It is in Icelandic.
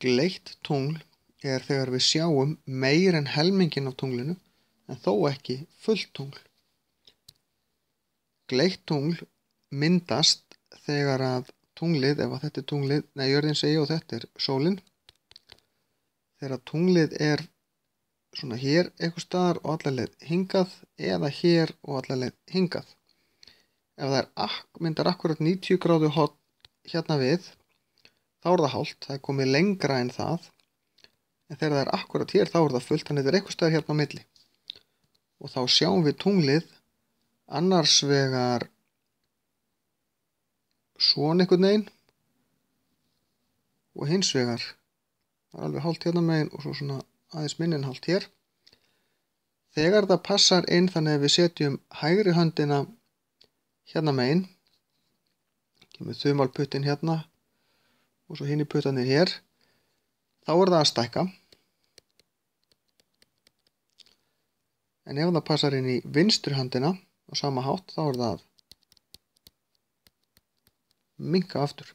Gleitt tungl er þegar við sjáum meir en helmingin af tunglinu en þó ekki fullt tungl. Gleitt tungl myndast þegar að tunglið, ef að þetta er tunglið, neða jörðin segja og þetta er sólinn, þegar tunglið er svona hér eitthvað staðar og allarleið hingað eða hér og allarleið hingað. Ef það er, myndar akkurat 90 gráðu hot hérna við, þá er það hálft, það er komið lengra en það, en þegar það er akkurat hér þá er það fullt, þannig þetta er eitthvað staðar hérna á milli. Og þá sjáum við tunglið annars vegar svona einhvern veginn og hins vegar það er alveg hálft hérna megin og svo svona aðeins minnin hálft hér þegar það passar inn þannig að við setjum hægri höndina hérna megin kemur þumalputtin hérna og svo hinn í puttanir hér. Þá er það að stækka. En ef það passar inn í vinstri höndina á sama hátt þá er það minka aftur